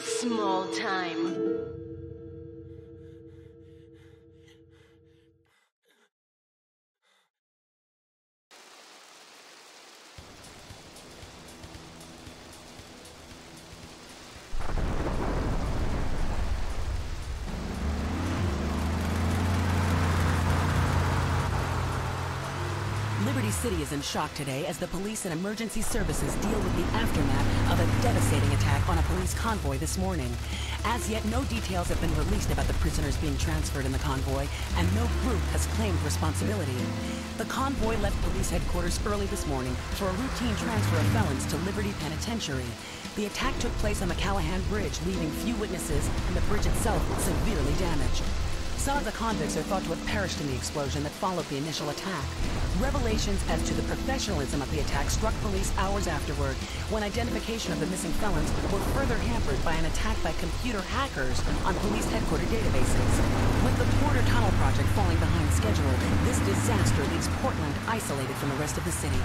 small time. Liberty City is in shock today as the police and emergency services deal with the aftermath of convoy this morning. As yet, no details have been released about the prisoners being transferred in the convoy, and no group has claimed responsibility. The convoy left police headquarters early this morning for a routine transfer of felons to Liberty Penitentiary. The attack took place on the Callahan Bridge, leaving few witnesses and the bridge itself severely damaged. Some of the convicts are thought to have perished in the explosion that followed the initial attack. Revelations as to the professionalism of the attack struck police hours afterward, when identification of the missing felons were further hampered by an attack by computer hackers on police headquarters databases. With the Porter Tunnel project falling behind schedule, this disaster leaves Portland isolated from the rest of the city.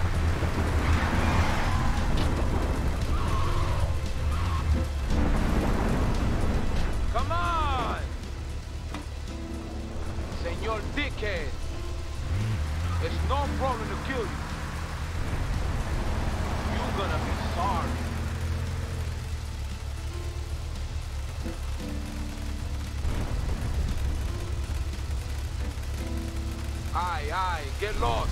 Aye, get lost.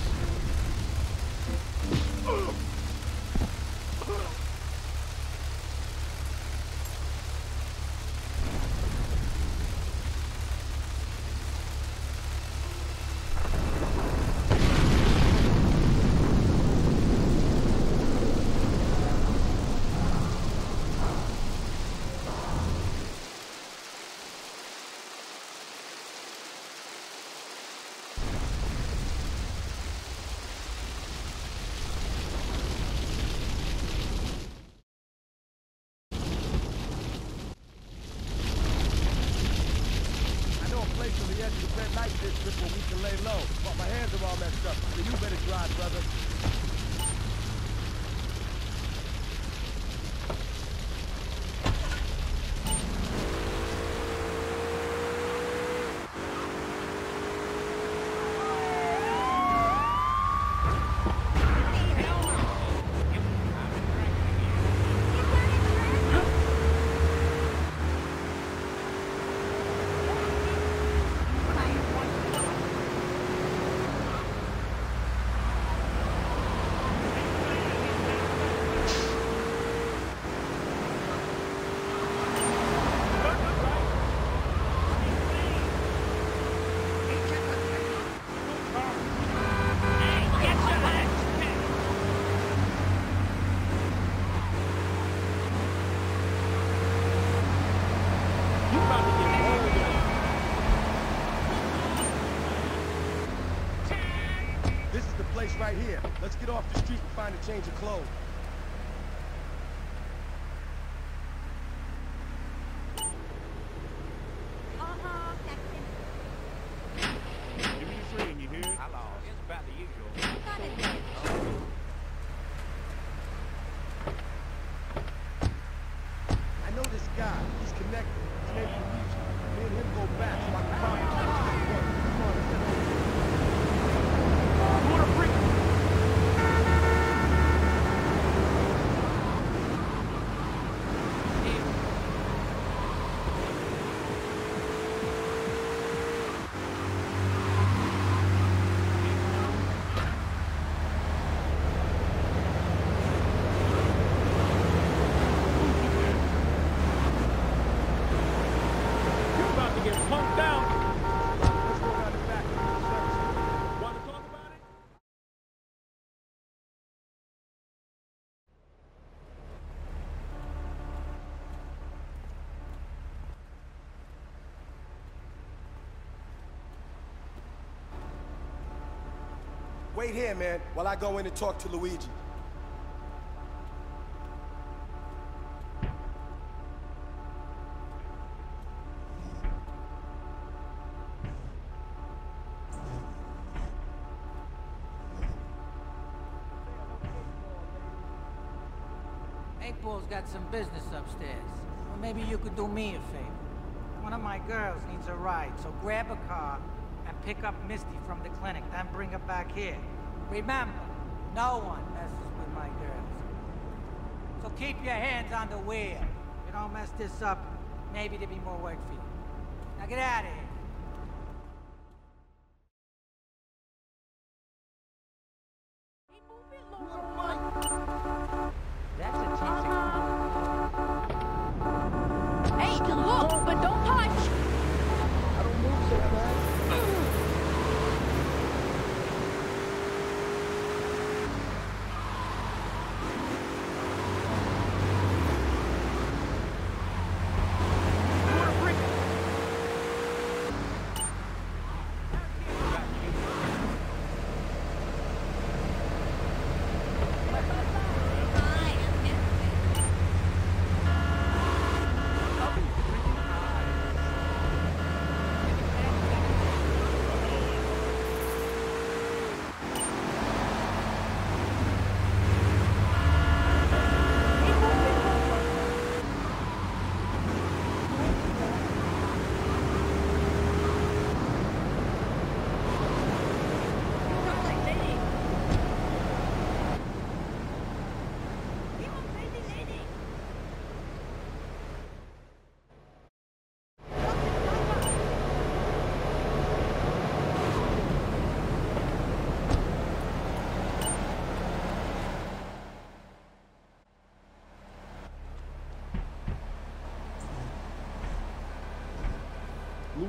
I know a place on the edge of the red light district where we can lay low, but my hands are all messed up, so you better drive, brother. This is the place right here. Let's get off the street and find a change of clothes. Give me the train, you hear? Hello, it's about the usual. I know this guy. He's connected. His name's Luigi. Me and him go back, so I can probably tell us what he wants. Come on, let's get over. You're about to get punked out. Let's go around the back and get the service. Want to talk about it? Wait here, man, while I go in and talk to Luigi. Eight Ball's got some business upstairs. Or maybe you could do me a favor. One of my girls needs a ride, so grab a car and pick up Misty from the clinic, then bring her back here. Remember, no one messes with my girls. So keep your hands on the wheel. If you don't mess this up, maybe there'll be more work for you. Now get out of here. That's a chance Hey, look, but don't touch! I don't move so fast.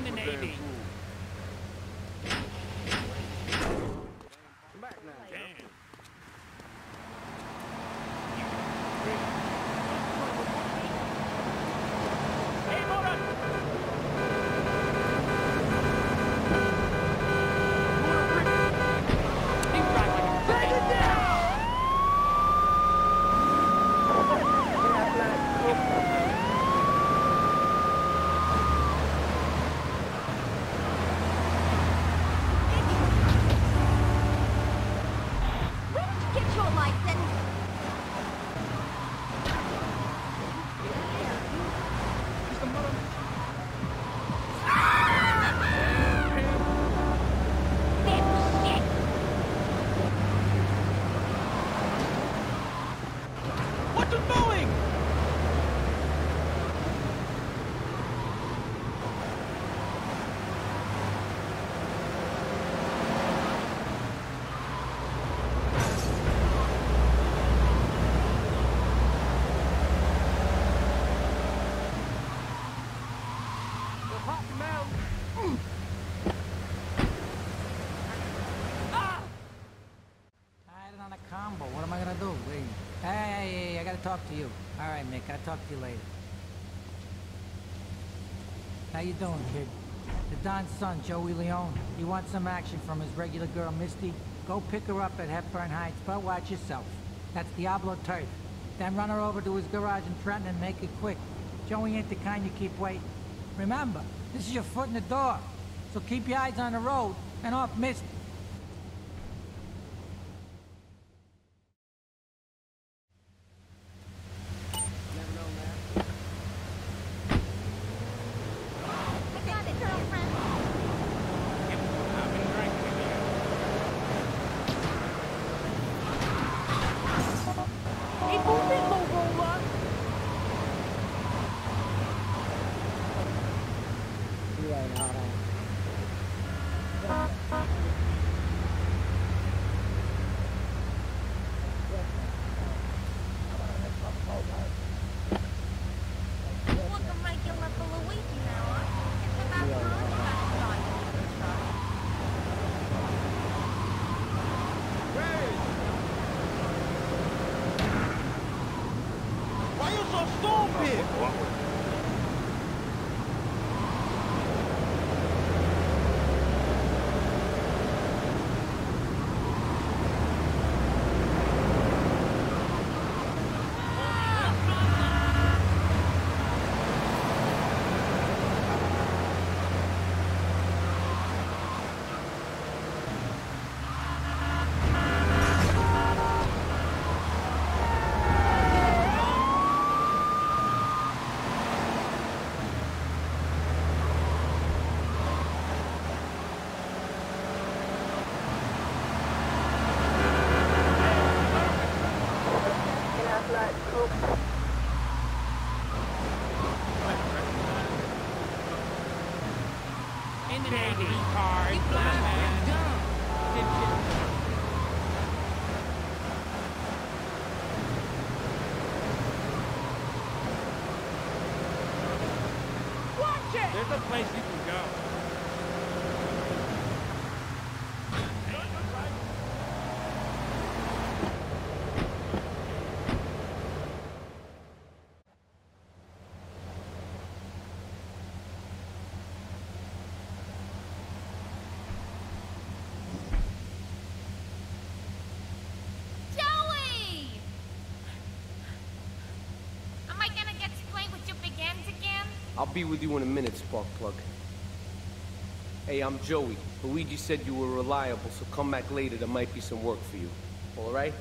In the Navy. and food. Come back now. Damn. Hey, Mora! He rocked like a fag. Where did you get your license? Dipshit! What you doing? Ah! Tied it on a combo. What am I gonna do? Wait. Hey, hey, hey, I gotta talk to you. All right, Mick. I'll talk to you later. How you doing, kid? The Don's son, Joey Leone. He wants some action from his regular girl, Misty. Go pick her up at Hepburn Heights, but watch yourself. That's Diablo Turf. Then run her over to his garage in Trenton and make it quick. Joey ain't the kind you keep waiting. Remember, this is your foot in the door. So keep your eyes on the road and off Misty. I got it, girlfriend. I've been drinking with you. Hey, move it, low roller. You look a regular Luigi now, huh? It's about time you got started. Why you so stupid? In the Navy. Card. man. Watch it! There's a place you can go. Joey! Am I gonna get to play with your big ends again? I'll be with you in a minute, Sparkplug. Hey, I'm Joey. Luigi said you were reliable, so come back later. There might be some work for you. All right?